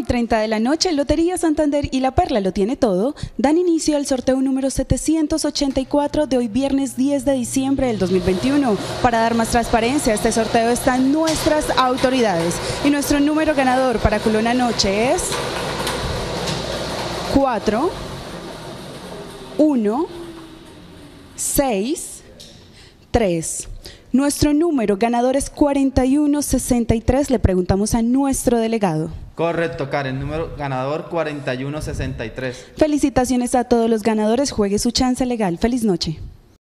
y 30 de la noche, Lotería Santander y La Perla lo tiene todo, dan inicio al sorteo número 784 de hoy viernes 10 de diciembre del 2021. Para dar más transparencia a este sorteo están nuestras autoridades y nuestro número ganador para Culona Noche es 4, 1, 6, 3. Nuestro número ganador es 4163. Le preguntamos a nuestro delegado. Correcto, Karen. Número ganador 4163. Felicitaciones a todos los ganadores. Juegue su chance legal. Feliz noche.